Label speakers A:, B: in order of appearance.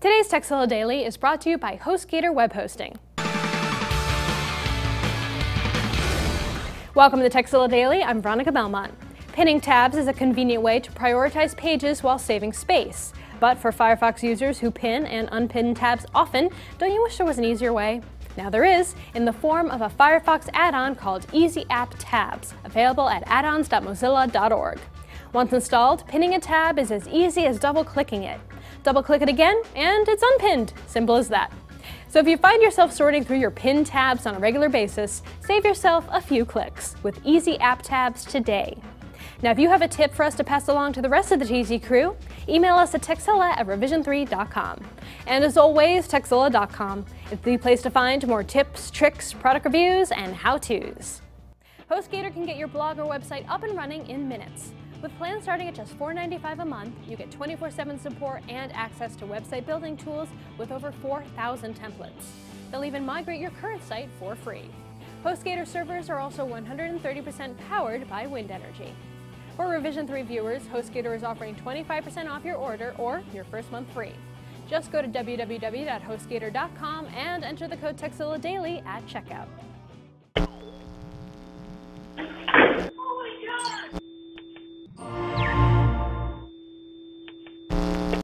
A: Today's Tekzilla Daily is brought to you by HostGator Web Hosting. Welcome to Tekzilla Daily, I'm Veronica Belmont. Pinning tabs is a convenient way to prioritize pages while saving space. But for Firefox users who pin and unpin tabs often, don't you wish there was an easier way? Now there is, in the form of a Firefox add-on called Easy App Tabs, available at addons.mozilla.org. Once installed, pinning a tab is as easy as double-clicking it. Double-click it again, and it's unpinned. Simple as that. So if you find yourself sorting through your pinned tabs on a regular basis, save yourself a few clicks with Easy App Tabs today. Now if you have a tip for us to pass along to the rest of the TZ crew, email us at tekzilla at revision3.com. And as always, tekzilla.com is the place to find more tips, tricks, product reviews, and how-tos. HostGator can get your blog or website up and running in minutes. With plans starting at just $4.95 a month, you get 24-7 support and access to website building tools with over 4,000 templates. They'll even migrate your current site for free. HostGator servers are also 130% powered by wind energy. For Revision 3 viewers, HostGator is offering 25% off your order or your first month free. Just go to www.hostgator.com and enter the code TEKZILLA Daily at checkout.